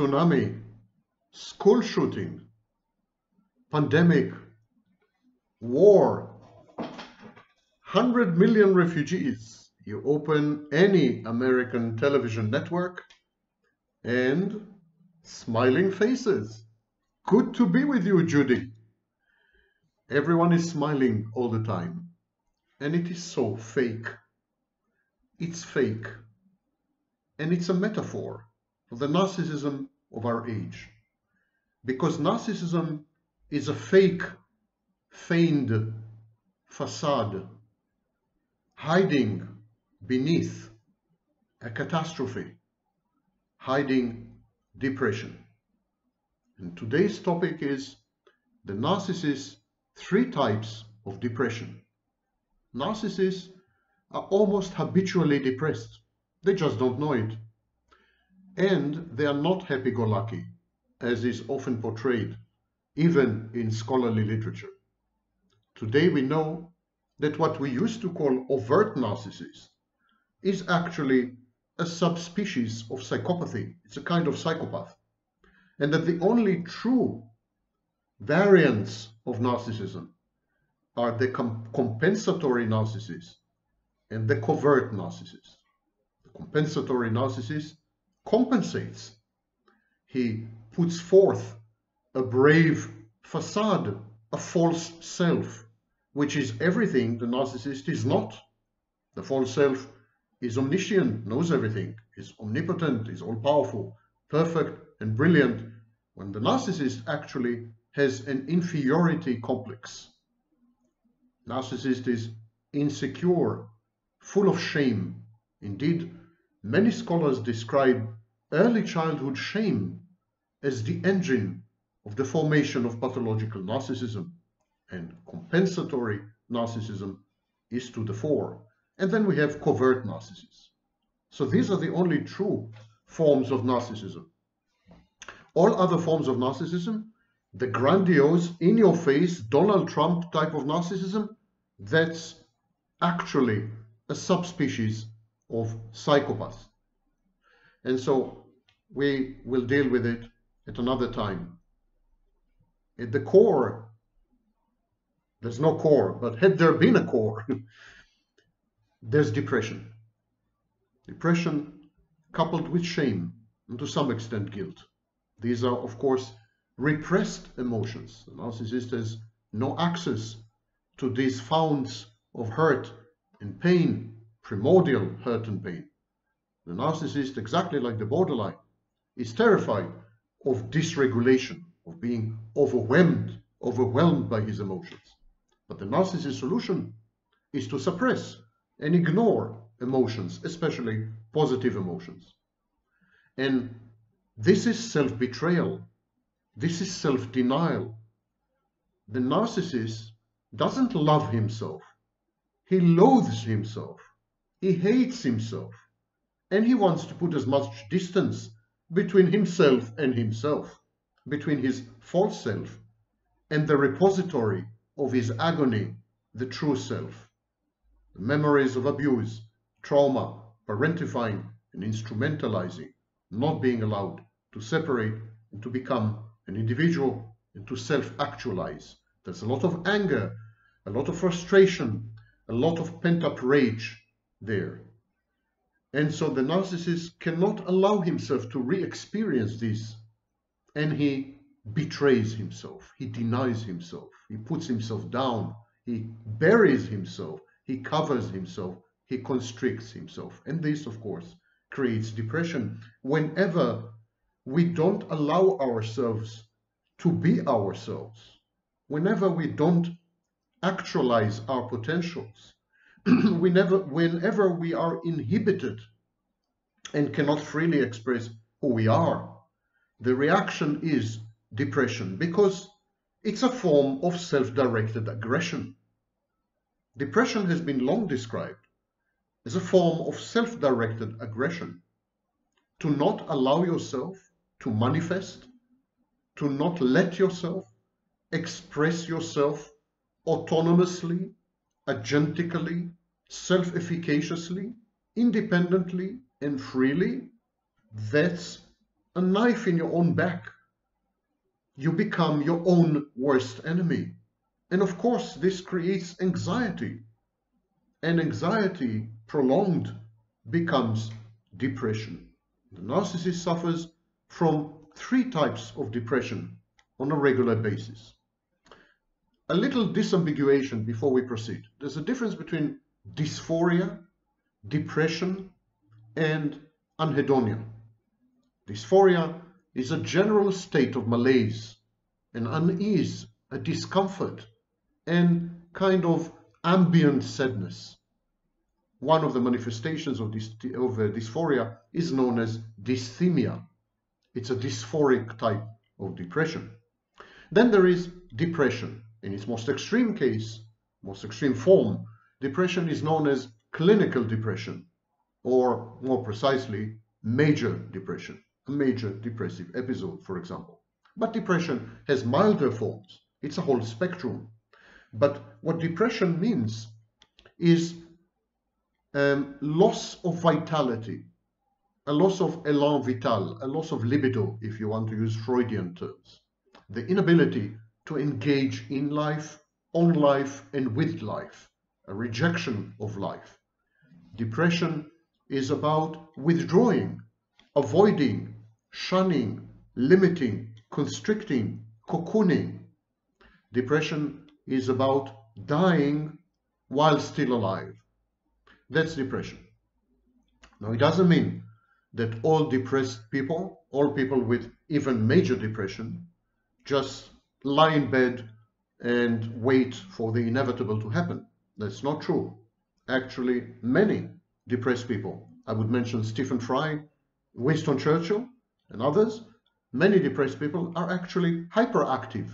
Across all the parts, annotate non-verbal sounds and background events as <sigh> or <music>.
tsunami, school shooting, pandemic, war, 100 million refugees. You open any American television network and smiling faces. Good to be with you, Judy. Everyone is smiling all the time. And it is so fake. It's fake. And it's a metaphor the narcissism of our age. Because narcissism is a fake, feigned facade hiding beneath a catastrophe, hiding depression. And today's topic is the narcissist three types of depression. Narcissists are almost habitually depressed. They just don't know it. And they are not happy-go-lucky, as is often portrayed, even in scholarly literature. Today we know that what we used to call overt narcissist is actually a subspecies of psychopathy. It's a kind of psychopath. And that the only true variants of narcissism are the com compensatory narcissist and the covert narcissist. The compensatory narcissist compensates. He puts forth a brave facade, a false self, which is everything the narcissist is not. The false self is omniscient, knows everything, is omnipotent, is all-powerful, perfect and brilliant, when the narcissist actually has an inferiority complex. Narcissist is insecure, full of shame. Indeed, many scholars describe early childhood shame as the engine of the formation of pathological narcissism and compensatory narcissism is to the fore. And then we have covert narcissists. So these are the only true forms of narcissism. All other forms of narcissism, the grandiose, in-your-face, Donald Trump type of narcissism, that's actually a subspecies of psychopath. And so we will deal with it at another time. At the core there's no core, but had there been a core, <laughs> there's depression. Depression coupled with shame and to some extent guilt. These are, of course, repressed emotions. The narcissist has no access to these founts of hurt and pain, primordial hurt and pain. The narcissist, exactly like the borderline, is terrified of dysregulation, of being overwhelmed, overwhelmed by his emotions. But the narcissist solution is to suppress and ignore emotions, especially positive emotions. And this is self-betrayal. This is self-denial. The narcissist doesn't love himself. He loathes himself. He hates himself. And he wants to put as much distance between himself and himself, between his false self and the repository of his agony, the true self. The memories of abuse, trauma, parentifying and instrumentalizing, not being allowed to separate and to become an individual and to self-actualize. There's a lot of anger, a lot of frustration, a lot of pent-up rage there. And so the narcissist cannot allow himself to re-experience this. And he betrays himself, he denies himself, he puts himself down, he buries himself, he covers himself, he constricts himself. And this, of course, creates depression. Whenever we don't allow ourselves to be ourselves, whenever we don't actualize our potentials, <clears throat> we never, whenever we are inhibited and cannot freely express who we are, the reaction is depression because it's a form of self-directed aggression. Depression has been long described as a form of self-directed aggression. To not allow yourself to manifest, to not let yourself express yourself autonomously, agentically, self-efficaciously, independently and freely, that's a knife in your own back. You become your own worst enemy. And of course, this creates anxiety. And anxiety, prolonged, becomes depression. The narcissist suffers from three types of depression on a regular basis. A little disambiguation before we proceed. There's a difference between dysphoria, depression, and anhedonia. Dysphoria is a general state of malaise, an unease, a discomfort, and kind of ambient sadness. One of the manifestations of, this, of uh, dysphoria is known as dysthymia. It's a dysphoric type of depression. Then there is depression. In its most extreme case, most extreme form, depression is known as clinical depression, or more precisely, major depression, a major depressive episode, for example. But depression has milder forms. It's a whole spectrum. But what depression means is um, loss of vitality, a loss of elan vital, a loss of libido, if you want to use Freudian terms. The inability to engage in life, on life, and with life, a rejection of life. Depression is about withdrawing, avoiding, shunning, limiting, constricting, cocooning. Depression is about dying while still alive. That's depression. Now, it doesn't mean that all depressed people, all people with even major depression, just lie in bed and wait for the inevitable to happen. That's not true. Actually, many depressed people, I would mention Stephen Fry, Winston Churchill, and others, many depressed people are actually hyperactive.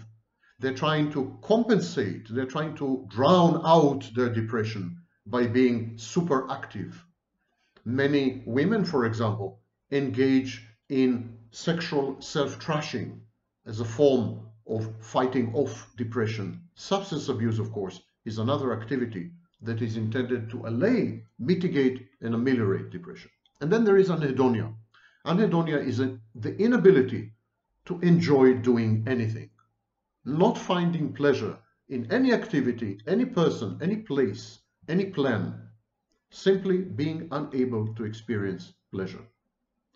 They're trying to compensate, they're trying to drown out their depression by being super active. Many women, for example, engage in sexual self-trashing as a form of fighting off depression. Substance abuse, of course, is another activity that is intended to allay, mitigate, and ameliorate depression. And then there is anhedonia. Anhedonia is a, the inability to enjoy doing anything, not finding pleasure in any activity, any person, any place, any plan, simply being unable to experience pleasure.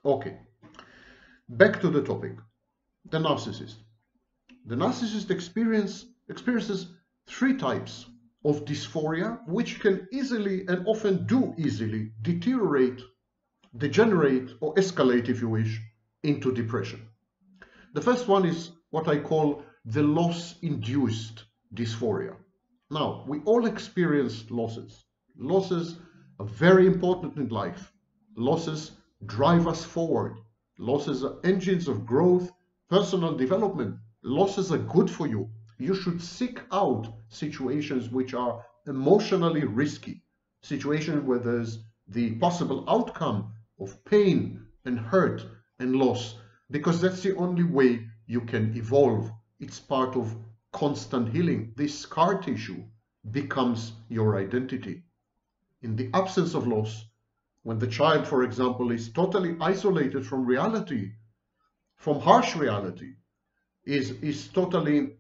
Okay, back to the topic, the narcissist. The narcissist experience, experiences three types of dysphoria, which can easily and often do easily deteriorate, degenerate, or escalate, if you wish, into depression. The first one is what I call the loss-induced dysphoria. Now, we all experience losses. Losses are very important in life. Losses drive us forward. Losses are engines of growth, personal development. Losses are good for you. You should seek out situations which are emotionally risky, situations where there's the possible outcome of pain and hurt and loss, because that's the only way you can evolve. It's part of constant healing, this scar tissue becomes your identity. In the absence of loss, when the child, for example, is totally isolated from reality, from harsh reality, is, is totally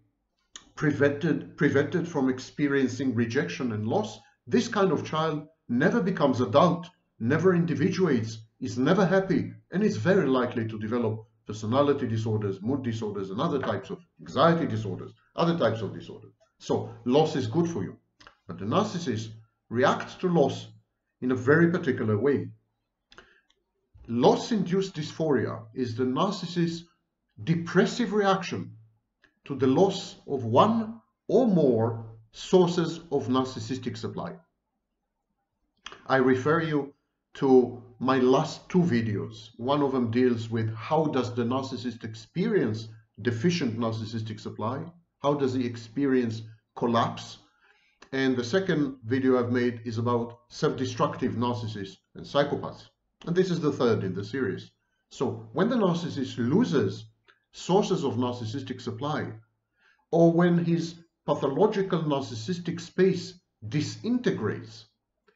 prevented, prevented from experiencing rejection and loss, this kind of child never becomes adult, never individuates, is never happy, and is very likely to develop personality disorders, mood disorders, and other types of anxiety disorders, other types of disorders. So loss is good for you. But the narcissist reacts to loss in a very particular way. Loss-induced dysphoria is the narcissist's depressive reaction to the loss of one or more sources of narcissistic supply. I refer you to my last two videos. One of them deals with how does the narcissist experience deficient narcissistic supply? How does he experience collapse? And the second video I've made is about self-destructive narcissists and psychopaths. And this is the third in the series. So when the narcissist loses sources of narcissistic supply, or when his pathological narcissistic space disintegrates,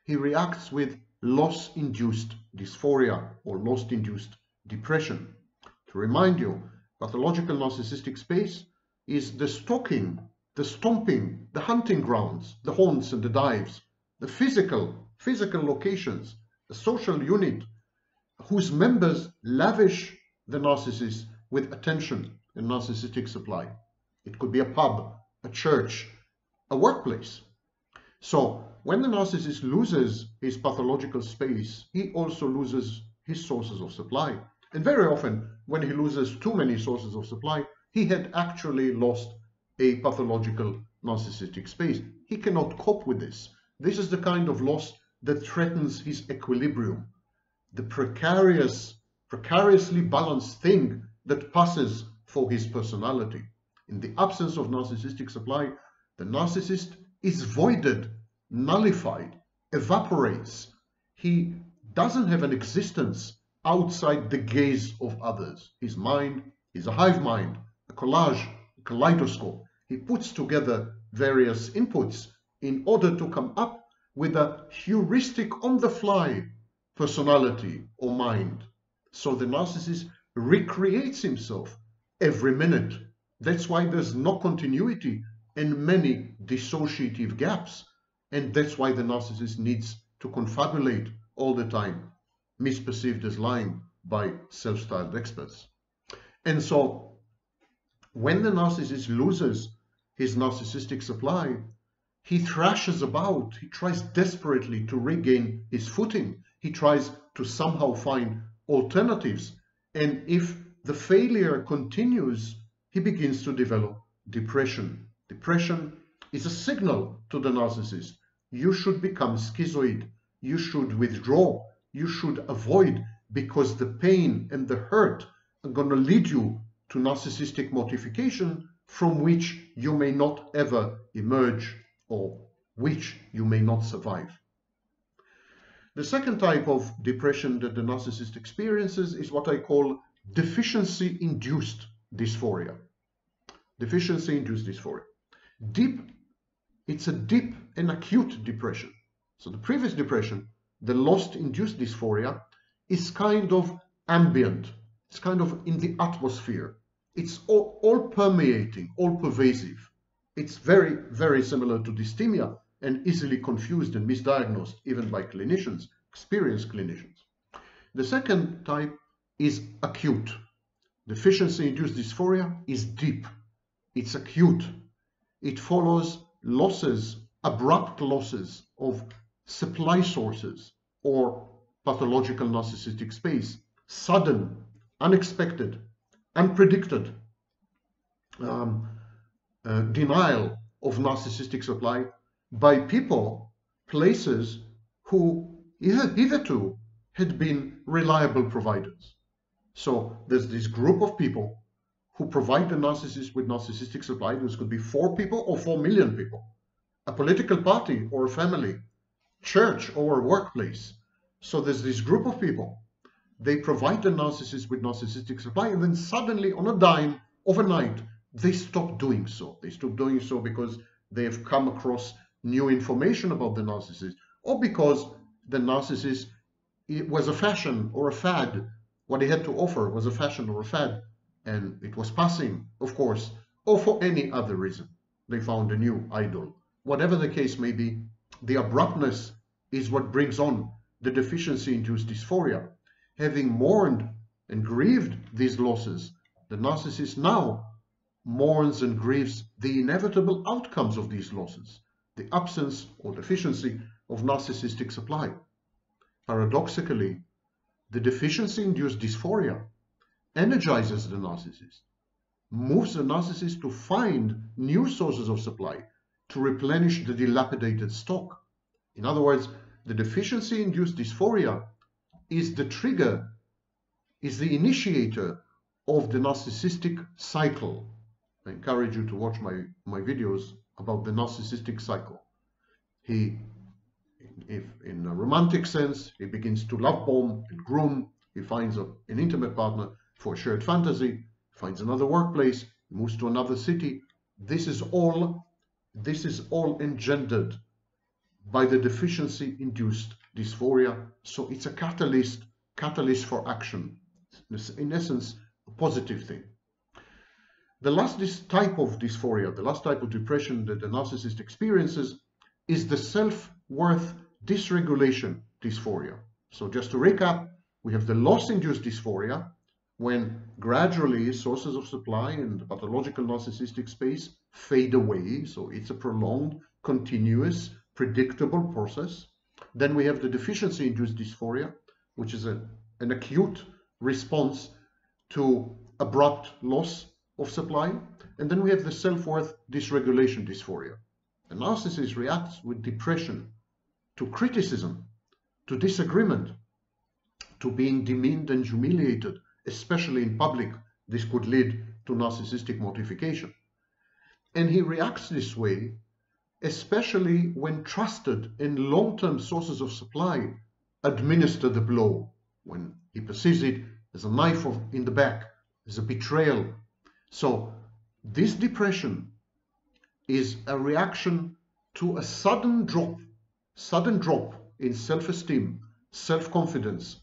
he reacts with loss-induced dysphoria or loss-induced depression. To remind you, pathological narcissistic space is the stalking, the stomping, the hunting grounds, the haunts and the dives, the physical, physical locations, the social unit whose members lavish the narcissist with attention and narcissistic supply. It could be a pub, a church, a workplace. So when the narcissist loses his pathological space, he also loses his sources of supply. And very often, when he loses too many sources of supply, he had actually lost a pathological narcissistic space. He cannot cope with this. This is the kind of loss that threatens his equilibrium, the precarious, precariously balanced thing that passes for his personality. In the absence of narcissistic supply, the narcissist is voided, nullified, evaporates. He doesn't have an existence outside the gaze of others. His mind is a hive mind, a collage, a kaleidoscope. He puts together various inputs in order to come up with a heuristic on the fly personality or mind. So the narcissist recreates himself every minute. That's why there's no continuity and many dissociative gaps. And that's why the narcissist needs to confabulate all the time, misperceived as lying by self-styled experts. And so when the narcissist loses his narcissistic supply, he thrashes about, he tries desperately to regain his footing, he tries to somehow find alternatives. And if the failure continues, he begins to develop depression. Depression is a signal to the narcissist. You should become schizoid. You should withdraw. You should avoid because the pain and the hurt are going to lead you to narcissistic mortification from which you may not ever emerge or which you may not survive. The second type of depression that the narcissist experiences is what I call deficiency-induced dysphoria. Deficiency-induced dysphoria. Deep, it's a deep and acute depression. So the previous depression, the loss-induced dysphoria, is kind of ambient. It's kind of in the atmosphere. It's all, all permeating, all pervasive. It's very, very similar to dysthymia and easily confused and misdiagnosed even by clinicians, experienced clinicians. The second type is acute. Deficiency-induced dysphoria is deep. It's acute. It follows losses, abrupt losses of supply sources or pathological narcissistic space, sudden, unexpected, unpredicted um, uh, denial of narcissistic supply by people, places who hitherto had been reliable providers. So there's this group of people who provide the narcissist with narcissistic supply. This could be four people or four million people, a political party or a family, church or a workplace. So there's this group of people. They provide the narcissist with narcissistic supply and then suddenly on a dime, overnight, they stop doing so. They stop doing so because they have come across new information about the narcissist or because the narcissist it was a fashion or a fad. What he had to offer was a fashion or a fad, and it was passing, of course, or for any other reason. They found a new idol. Whatever the case may be, the abruptness is what brings on the deficiency-induced dysphoria. Having mourned and grieved these losses, the narcissist now mourns and grieves the inevitable outcomes of these losses, the absence or deficiency of narcissistic supply. Paradoxically, the deficiency-induced dysphoria energizes the narcissist, moves the narcissist to find new sources of supply to replenish the dilapidated stock. In other words, the deficiency-induced dysphoria is the trigger, is the initiator of the narcissistic cycle. I encourage you to watch my, my videos about the narcissistic cycle. He if in a romantic sense, he begins to love bomb and groom, he finds a, an intimate partner for a shared fantasy, finds another workplace, moves to another city. This is all, this is all engendered by the deficiency-induced dysphoria. So it's a catalyst, catalyst for action. In essence, a positive thing. The last this type of dysphoria, the last type of depression that the narcissist experiences is the self-worth dysregulation dysphoria. So just to recap, we have the loss-induced dysphoria when gradually sources of supply in the pathological narcissistic space fade away. So it's a prolonged, continuous, predictable process. Then we have the deficiency-induced dysphoria, which is a, an acute response to abrupt loss of supply. And then we have the self-worth dysregulation dysphoria. The narcissist reacts with depression to criticism, to disagreement, to being demeaned and humiliated, especially in public. This could lead to narcissistic mortification. And he reacts this way, especially when trusted and long-term sources of supply administer the blow, when he perceives it as a knife in the back, as a betrayal. So this depression is a reaction to a sudden drop, sudden drop in self-esteem, self-confidence,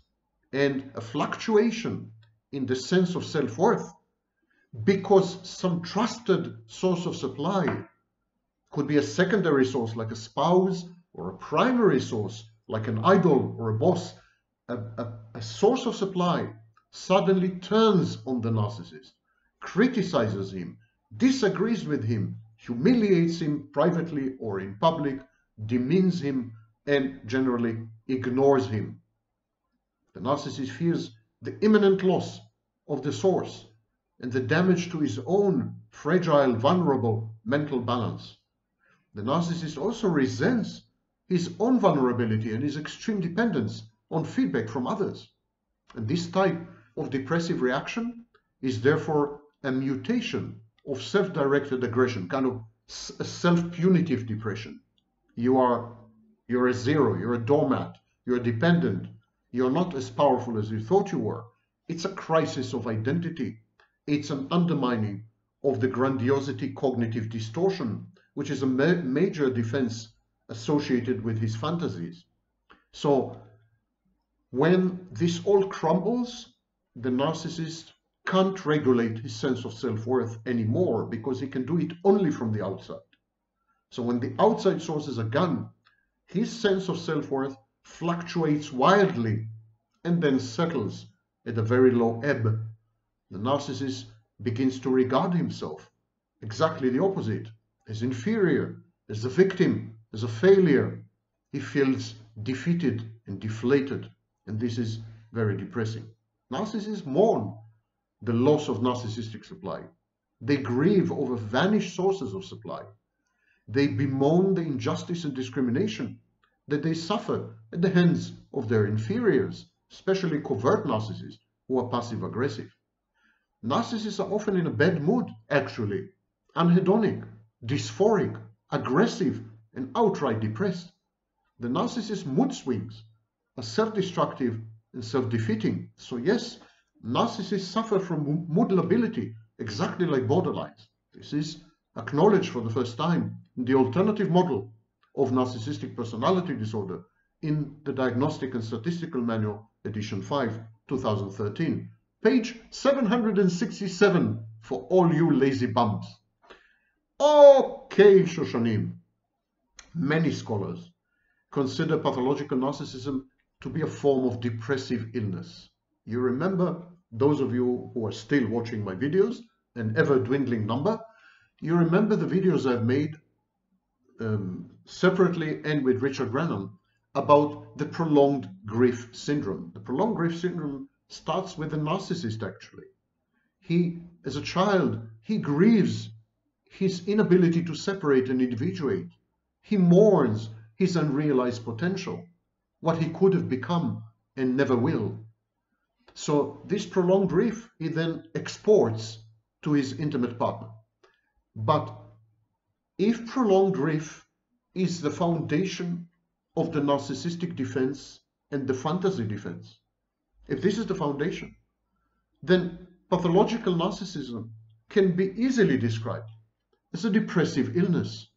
and a fluctuation in the sense of self-worth because some trusted source of supply could be a secondary source like a spouse or a primary source like an idol or a boss, a, a, a source of supply suddenly turns on the narcissist, criticizes him, disagrees with him, humiliates him privately or in public, demeans him, and generally ignores him. The narcissist fears the imminent loss of the source and the damage to his own fragile, vulnerable mental balance. The narcissist also resents his own vulnerability and his extreme dependence on feedback from others. And this type of depressive reaction is therefore a mutation of self-directed aggression, kind of a self-punitive depression. You are you're a zero, you're a doormat, you're dependent, you're not as powerful as you thought you were. It's a crisis of identity. It's an undermining of the grandiosity cognitive distortion, which is a ma major defense associated with his fantasies. So when this all crumbles, the narcissist can't regulate his sense of self-worth anymore because he can do it only from the outside. So when the outside sources are gone, his sense of self-worth fluctuates wildly and then settles at a very low ebb. The narcissist begins to regard himself exactly the opposite, as inferior, as a victim, as a failure. He feels defeated and deflated, and this is very depressing. Narcissists mourn the loss of narcissistic supply. They grieve over vanished sources of supply. They bemoan the injustice and discrimination that they suffer at the hands of their inferiors, especially covert narcissists who are passive aggressive. Narcissists are often in a bad mood, actually, anhedonic, dysphoric, aggressive, and outright depressed. The narcissist's mood swings are self-destructive and self-defeating. So yes, narcissists suffer from mood lability, exactly like borderlines. This is acknowledged for the first time in the alternative model of narcissistic personality disorder in the Diagnostic and Statistical Manual, edition 5, 2013. Page 767 for all you lazy bums. Okay, Shoshanim. Many scholars consider pathological narcissism to be a form of depressive illness. You remember, those of you who are still watching my videos, an ever-dwindling number, you remember the videos I've made um, separately and with Richard Grannon about the prolonged grief syndrome. The prolonged grief syndrome starts with the narcissist actually. He, as a child, he grieves his inability to separate and individuate. He mourns his unrealized potential, what he could have become and never will. So this prolonged grief he then exports to his intimate partner. But if prolonged grief is the foundation of the narcissistic defense and the fantasy defense, if this is the foundation, then pathological narcissism can be easily described as a depressive illness.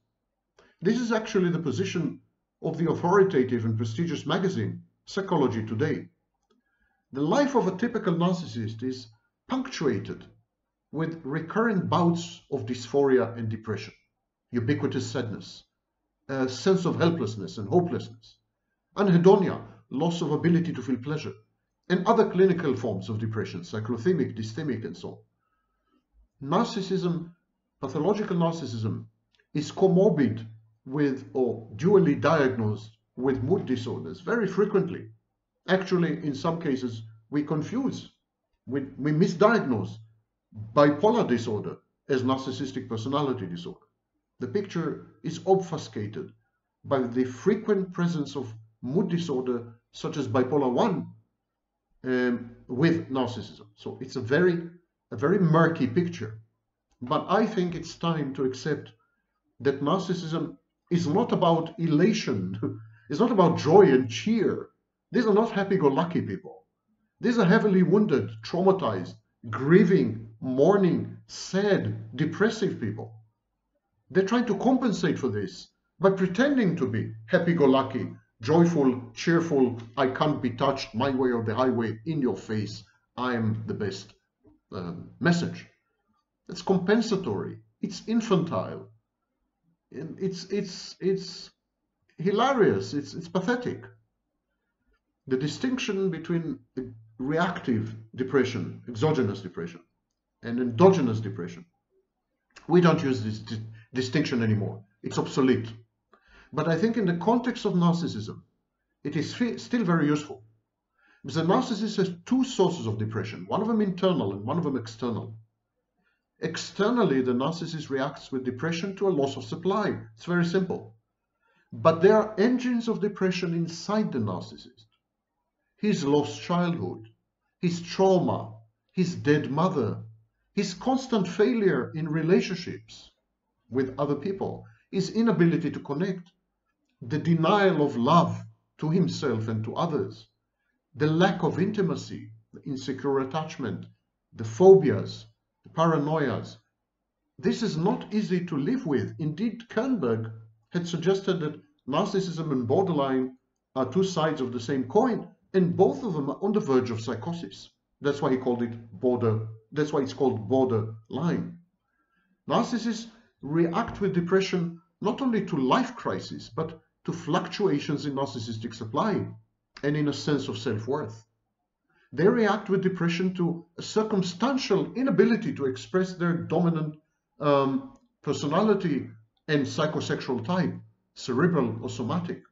This is actually the position of the authoritative and prestigious magazine, Psychology Today. The life of a typical narcissist is punctuated with recurrent bouts of dysphoria and depression, ubiquitous sadness, a sense of helplessness and hopelessness, anhedonia, loss of ability to feel pleasure, and other clinical forms of depression, cyclothymic, dysthymic, and so on. Narcissism, pathological narcissism, is comorbid with or dually diagnosed with mood disorders very frequently. Actually, in some cases, we confuse, we, we misdiagnose bipolar disorder as narcissistic personality disorder. The picture is obfuscated by the frequent presence of mood disorder such as bipolar 1 um, with narcissism. So it's a very, a very murky picture. But I think it's time to accept that narcissism is not about elation. <laughs> it's not about joy and cheer. These are not happy-go-lucky people. These are heavily wounded, traumatized, grieving, mourning, sad, depressive people. They're trying to compensate for this by pretending to be happy-go-lucky, joyful, cheerful, I can't be touched, my way or the highway, in your face, I'm the best um, message. It's compensatory, it's infantile, it's, it's, it's hilarious, it's, it's pathetic. The distinction between reactive depression, exogenous depression, and endogenous depression. We don't use this distinction anymore. It's obsolete. But I think in the context of narcissism, it is still very useful. The narcissist has two sources of depression, one of them internal and one of them external. Externally, the narcissist reacts with depression to a loss of supply. It's very simple. But there are engines of depression inside the narcissist. His lost childhood, his trauma, his dead mother, his constant failure in relationships with other people, his inability to connect, the denial of love to himself and to others, the lack of intimacy, the insecure attachment, the phobias, the paranoias. This is not easy to live with. Indeed, Kernberg had suggested that narcissism and borderline are two sides of the same coin, and both of them are on the verge of psychosis. That's why he called it border, that's why it's called borderline. Narcissists react with depression not only to life crises, but to fluctuations in narcissistic supply and in a sense of self-worth. They react with depression to a circumstantial inability to express their dominant um, personality and psychosexual type, cerebral or somatic.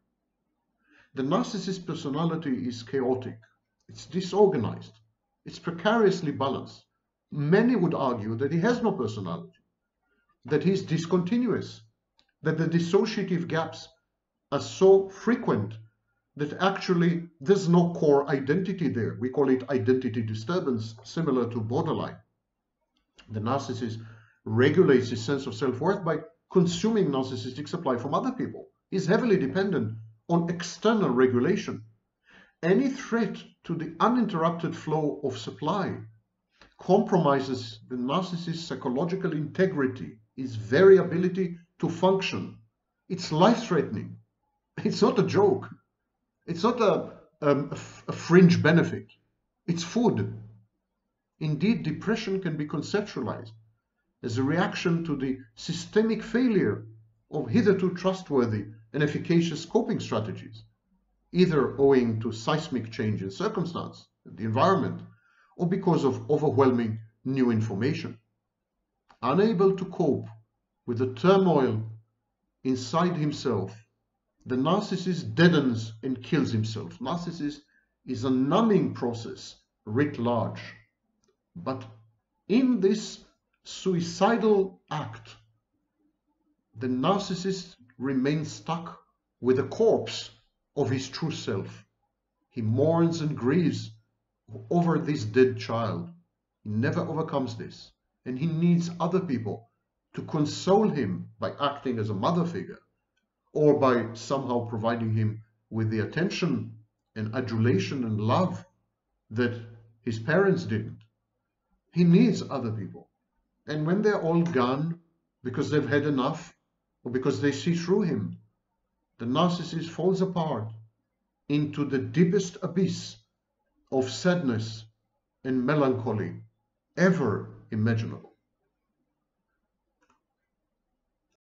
The narcissist personality is chaotic, it's disorganized, it's precariously balanced. Many would argue that he has no personality, that he's discontinuous, that the dissociative gaps are so frequent that actually there's no core identity there. We call it identity disturbance, similar to borderline. The narcissist regulates his sense of self-worth by consuming narcissistic supply from other people. He's heavily dependent on external regulation. Any threat to the uninterrupted flow of supply compromises the narcissist's psychological integrity, his very ability to function. It's life-threatening. It's not a joke. It's not a, um, a, a fringe benefit. It's food. Indeed, depression can be conceptualized as a reaction to the systemic failure of hitherto trustworthy and efficacious coping strategies, either owing to seismic change in circumstance, the environment, or because of overwhelming new information. Unable to cope with the turmoil inside himself the narcissist deadens and kills himself. Narcissist is a numbing process writ large. But in this suicidal act, the narcissist remains stuck with the corpse of his true self. He mourns and grieves over this dead child. He never overcomes this. And he needs other people to console him by acting as a mother figure or by somehow providing him with the attention and adulation and love that his parents didn't. He needs other people. And when they're all gone because they've had enough because they see through him, the narcissist falls apart into the deepest abyss of sadness and melancholy ever imaginable.